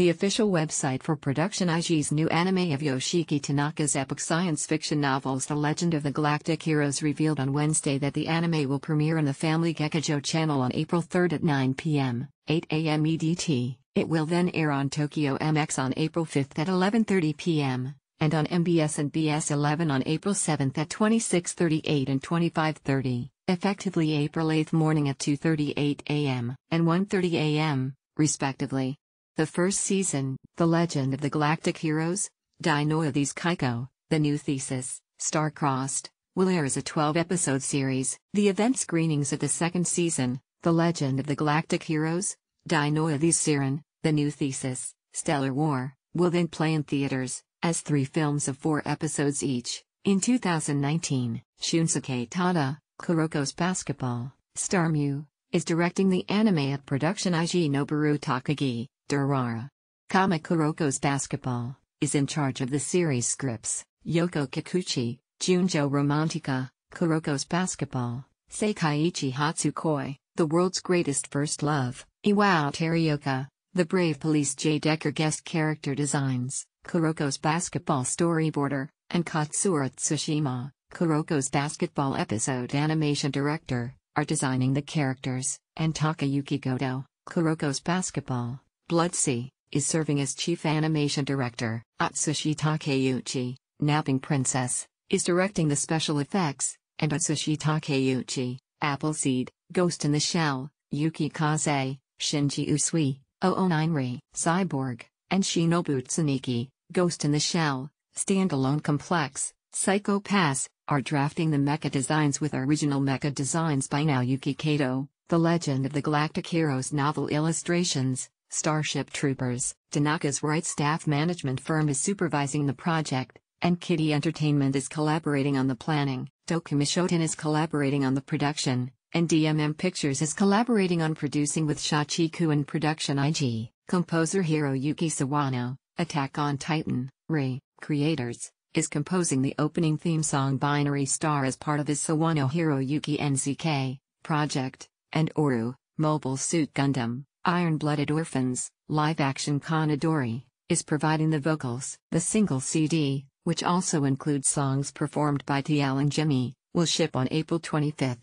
The official website for Production IG's new anime of Yoshiki Tanaka's epic science fiction novels The Legend of the Galactic Heroes revealed on Wednesday that the anime will premiere on the Family Gekijo channel on April 3 at 9 p.m., 8 a.m. EDT. It will then air on Tokyo MX on April 5 at 11:30 p.m. and on MBS and BS11 on April 7 at 26:38 and 25:30, effectively April 8 morning at 2:38 a.m. and 1:30 a.m., respectively. The first season, The Legend of the Galactic Heroes, Die Neue These Kaiko, the new thesis, Star-Crossed, will air as a 12-episode series. The event screenings of the second season, The Legend of the Galactic Heroes, Dinoides Seiran, the new thesis, Stellar War, will then play in theaters, as three films of four episodes each. In 2019, Shunsuke Tada, Kuroko's Basketball, Starmyu, is directing the anime at production IG Noboru Takagi. Durara. Kama Kuroko's basketball, is in charge of the series scripts, Yoko Kikuchi, Junjo Romantica, Kuroko's basketball, Sekaiichi Hatsukoi, The World's Greatest First Love, Iwao Terioka, The Brave Police J. Decker guest character designs, Kuroko's basketball storyboarder, and Katsura Tsushima, Kuroko's basketball episode animation director, are designing the characters, and Takayuki Goto, Kuroko's basketball, Blood-C, is serving as chief animation director. Atsushi Takeuchi, Napping Princess, is directing the special effects, and Atsushi Takeuchi, Appleseed, Ghost in the Shell, Yuki Kaze, Shinji Usui, 009 Cyborg, and Shinobu Tsuneki, Ghost in the Shell, Standalone Complex, Psycho Pass, are drafting the mecha designs with original mecha designs by Naoyuki Kato, The Legend of the Galactic Heroes novel illustrations, Starship Troopers, Tanaka's right staff management firm is supervising the project, and Kitty Entertainment is collaborating on the planning, Tokuma Shoten is collaborating on the production, and DMM Pictures is collaborating on producing with Shochiku and Production IG. Composer Hiroyuki Sawano, Attack on Titan, Re, Creators, is composing the opening theme song Binary Star as part of his Sawano Hiroyuki NZK project, and Uru, Mobile Suit Gundam. Iron Blooded Orphans, live action Kanadori, is providing the vocals. The single CD, which also includes songs performed by Tielle and Gemie, will ship on April 25.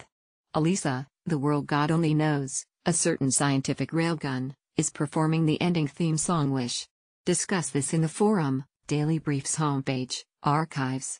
Elisa, The World God Only Knows, a certain scientific railgun, is performing the ending theme song Wish. Discuss this in the forum, Daily Briefs homepage, archives.